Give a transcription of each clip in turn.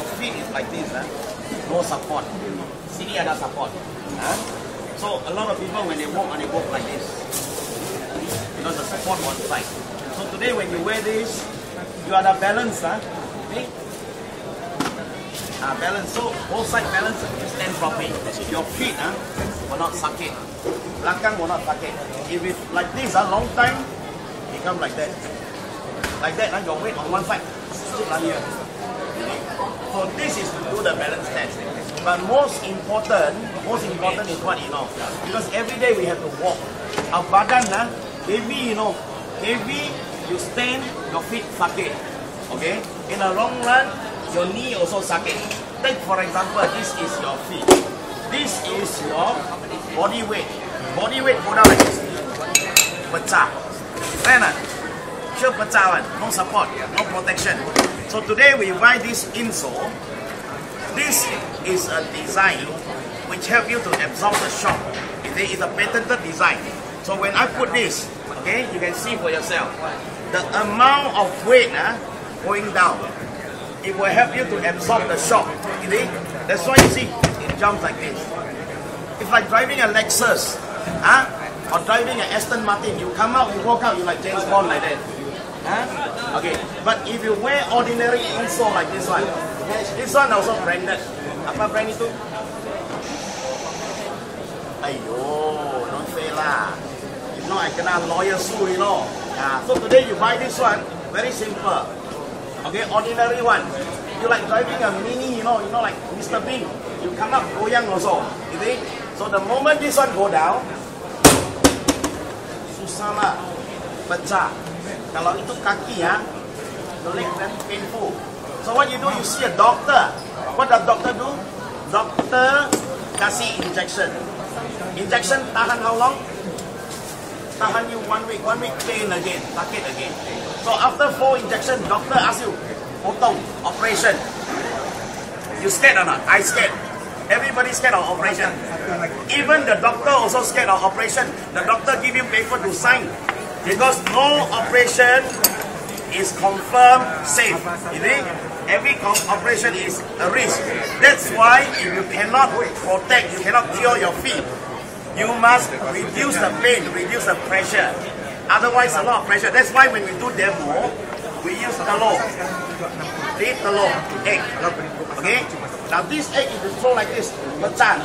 your feet is like this, huh? no support. Sini ada support. Huh? So a lot of people when they walk, they walk like this. Because the support one side. So today when you wear this, you are the balance, huh? Okay? Uh, balance. So both side balance, you stand properly. Your feet huh, will not suck it. Belakang will not suck it. If it's like this, a long time, become like that. Like that, huh, your weight on one side, still like here. So this is to do the balance test. But most important, most important is what you know. Because every day we have to walk. Our badan, huh, heavy, you know, heavy, you stand, your feet suck. Okay? In the long run, your knee also suck. Take for example, this is your feet. This is your body weight. Body weight go down like this. Pecah. Right? Sure pecah one. No support, no protection. So today we buy this insole. This is a design which help you to absorb the shock. It is a patented design. So when I put this, okay, you can see for yourself. The amount of weight uh, going down, it will help you to absorb the shock. You see? That's why you see it jumps like this. It's like driving a Lexus, huh? or driving an Aston Martin. You come out, you walk out, you like James Bond like that. Huh? Okay, but if you wear ordinary insole like this one, this one also branded. Apa brand itu? Ayo, don't say lah. If not, I kena lawyer sue, you know. Ah, so today you buy this one, very simple. Okay, ordinary one. You like driving a mini, you know, you know, like Mr. Bean. You come up goyang also. You see? So the moment this one go down, susah lah, pecah. Kalau itu kaki ya, the leg then painful. So what you do, you see a doctor. What does doctor do? Doctor kasih injection. Injection tahan how long? Tahan you one week, one week pain again, sakit again. So after four injection, doctor ask you, potong, operation. You scared or not? I scared. Everybody scared of operation. Even the doctor also scared of operation. The doctor give you paper to sign. Because no operation is confirmed safe. You see? Every operation is a risk. That's why if you cannot protect, you cannot cure your feet, you must reduce the pain, reduce the pressure. Otherwise, a lot of pressure. That's why when we do demo, we use telur. See, telur, egg. Okay? Now this egg, if you throw like this, pecah.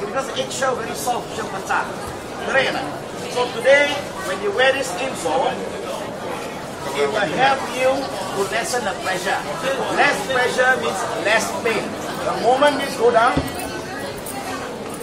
Because the egg shell very soft, shell pecah. Correct? So today, when you wear this insole, it will help you to lessen the pressure. Less pressure means less pain. The moment this go down,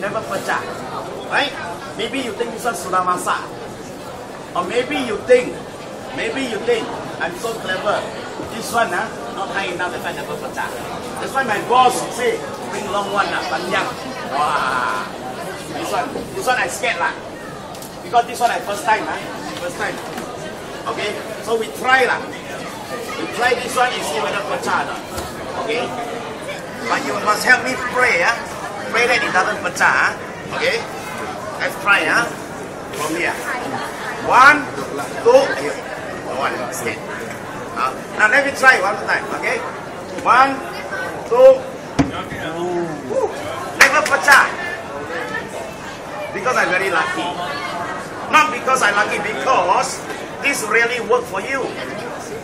never pecah. Right? Maybe you think this one sudah masak. Or maybe you think, maybe you think, I'm so clever. This one, ah, not high enough, that's why never pecah. That's why my boss say, bring long one, ah, panjang. Wah. This one, this one I scared lah. Because this one I first time, ah, first time. Okay, so we try lah. We try this one and see whether pecah or not. Okay? But you must help me pray, ah. Pray that it doesn't pecah, ah. Okay? Let's try, ah. From here. One, two, here. One. Uh, now let me try one more time, okay? One, two, Woo. never pecah. Because I'm very lucky. Not because I'm lucky, because this really work for you.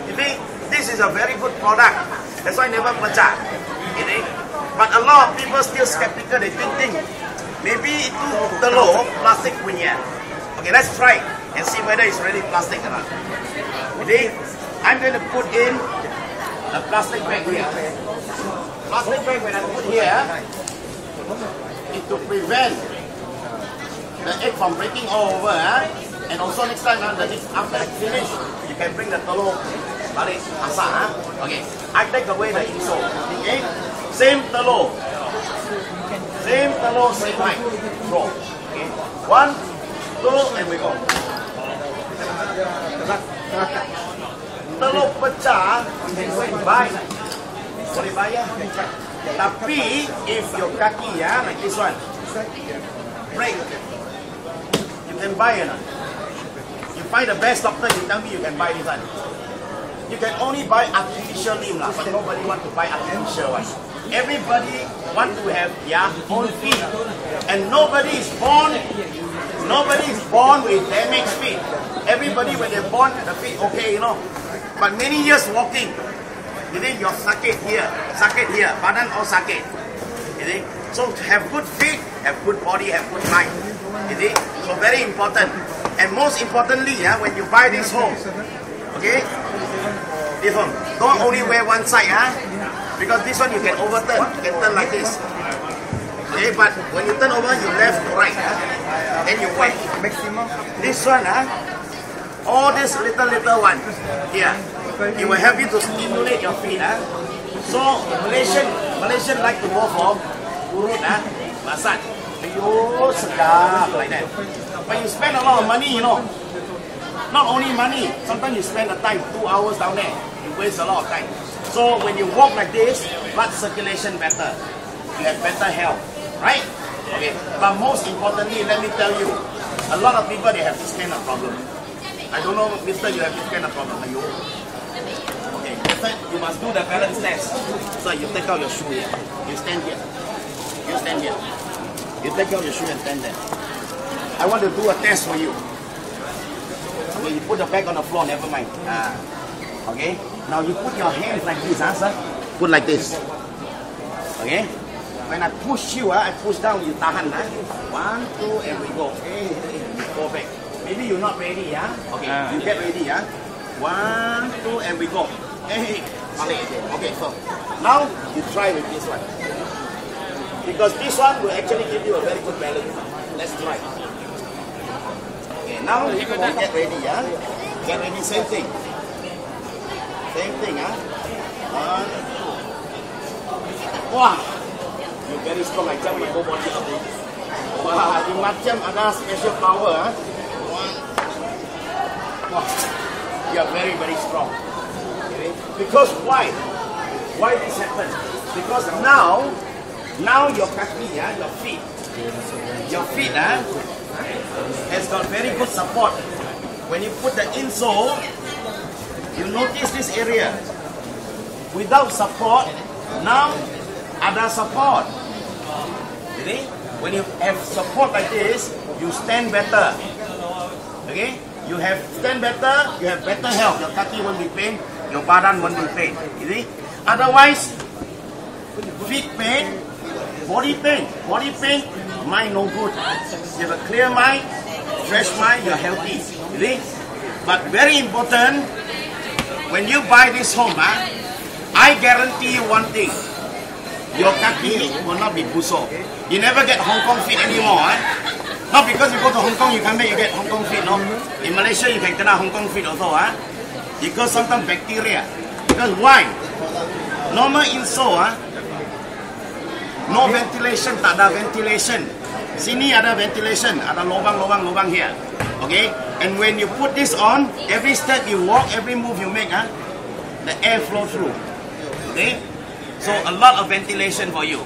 You see, this is a very good product. That's why I never pecah. You see? But a lot of people still skeptical. They think, think maybe itu telur plastic punya. Okay, let's try and see whether it's really plastic or not. You see, I'm going to put in a plastic bag here. Plastic bag when I put here, it to prevent the egg from breaking all over. Huh? And also next time, uh, the after I finish, you can bring the telur balik masak. Huh? Okay, I take away the insole. Okay, same telur. Same telur, same height. Throw. Okay, one, two, and we go. Telur pecah, buy. Boleh bayar. Tapi if your kaki ya, like this one, break, can buy or not? You find the best doctor, you tell me you can buy this one. you can only buy artificial limb lah, but nobody want to buy artificial one. Everybody want to have their own feet, and nobody is born. Nobody is born with damaged feet. Everybody when they're born, the feet okay, you know. But many years walking, you think you're sakit here, sakit here, badan all sakit. You think? So have good feet, have good body, have good mind. You see? So very important. And most importantly, yeah, when you buy this home, okay, this one, don't only wear one side, huh? Because this one you can overturn, you can turn like this. Okay, but when you turn over, you left to right, huh? then you wear. This one, huh? all this little little one here, it will help you to stimulate your feet. Huh? So Malaysian Malaysian like to go for urut, huh? massage. Like that. But you spend a lot of money, you know. Not only money, sometimes you spend the time two hours down there. You waste a lot of time. So when you walk like this, blood circulation better. You have better health, right? Okay. But most importantly, let me tell you, a lot of people they have this kind of problem. I don't know, Mister, you have this kind of problem. Are you? Okay. You must do the balance test. So you take out your shoe here. You stand here. You stand here. You take out your shoe and stand there. I want to do a test for you. Okay, you put the bag on the floor, never mind. Ah. Okay? Now you put your hands like this, huh, sir? Put like this. Okay? When I push you, ah, I push down, you tahan. Huh? One, two, and we go. Hey, hey, you go back. Maybe you're not ready, yeah? Okay, Ah. you get ready, yeah? One, two, and we go. Hey. Okay, so now you try with this one. Because this one will actually give you a very good balance. Let's try. Okay, now you go get ready, yeah? Get ready, same thing. Same thing, huh? One, two. Wah! You very strong, I jump my whole body up. Wah, you macam ada special power, huh? One. Wah, you are very, very strong. Okay? Because why? Why this happen? Because now, now your kaki, yeah, your feet, your feet, ah, has got very good support. When you put the insole, you notice this area. Without support, now ada support. See? When you have support like this, you stand better. Okay? You have stand better, you have better health. Your kaki won't be pain, your badan won't be pain. You see? Otherwise, feet pain, body pain, body pain, mind no good. You have a clear mind, fresh mind, you're healthy. You see? But very important, when you buy this home, ah, I guarantee you one thing. Your kaki will not be busok. You never get Hong Kong feet anymore. Eh? Not because you go to Hong Kong, you come back, you get Hong Kong feet. No. In Malaysia, you can kena Hong Kong feet also. Eh? Because sometimes bacteria. Because why? Normal insole, ah, no ventilation, tak ada ventilation. Sini ada ventilation, ada lubang-lubang lubang here. Okay? And when you put this on, every step you walk, every move you make, ah, the air flow through. Okay? So a lot of ventilation for you.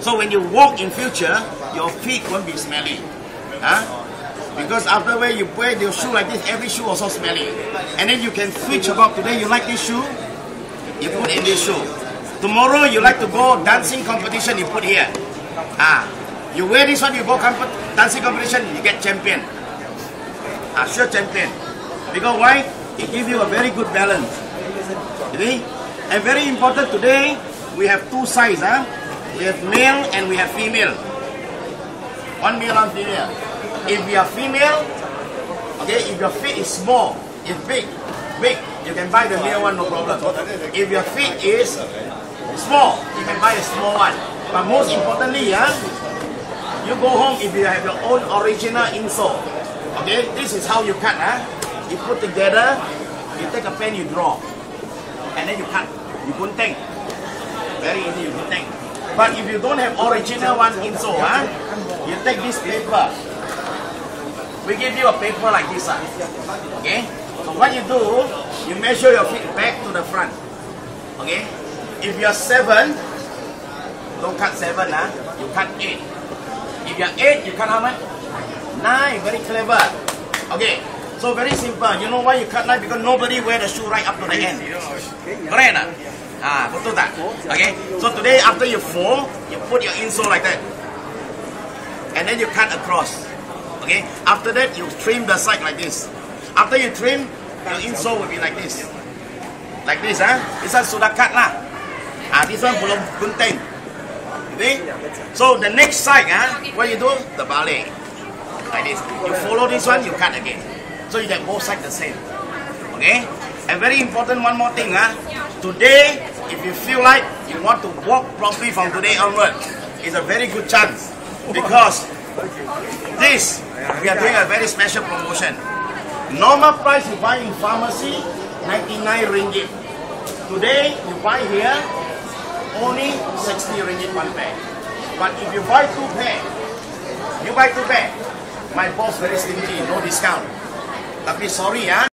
So when you walk in future, your feet won't be smelly. Huh? Because after where you wear your shoe like this, every shoe also smelly. And then you can switch about today you like this shoe, you put in this shoe. Tomorrow you like to go dancing competition, you put here. Ah, you wear this one, you go comp- dancing competition, you get champion. Ah, sure champion. Because why? It gives you a very good balance. You see? And very important today, we have two sides. Huh? We have male and we have female. One male, and female. If you are female, okay, if your feet is small, is big, big, you can buy the male one, no problem. If your feet is small, you can buy a small one. But most importantly, yeah, you go home if you have your own original insole. Okay, this is how you cut. Huh? You put together, you take a pen, you draw, and then you cut. You gunting. Very easy, you gunting. But if you don't have original one insole, huh? you take this paper. We give you a paper like this. Huh? Okay? So what you do, you measure your feet back to the front. Okay? If you're seven, don't cut seven, huh? you cut eight. If you're eight, you cut how much? Nine, very clever. Okay, So very simple. You know why you cut nine? Because nobody wear the shoe right up to the end. Correct not? Ah, betul tak? Okay. So today after you fold, you put your insole like that. And then you cut across. Okay. After that, you trim the side like this. After you trim, your insole will be like this. Like this, ah. This one sudah cut lah. This one belum gunting. See? So the next side, ah, what you do? The ballet. Like this. You follow this one, you cut again. So you get both sides the same. Okay? And very important, one more thing, ah. Today, if you feel like you want to walk properly from today onward, it's a very good chance because this we are doing a very special promotion. Normal price you buy in pharmacy, 99 ringgit. Today you buy here only 60 ringgit one pair. But if you buy two pair, you buy two pair, my boss very stingy, no discount. Tapi sorry ah.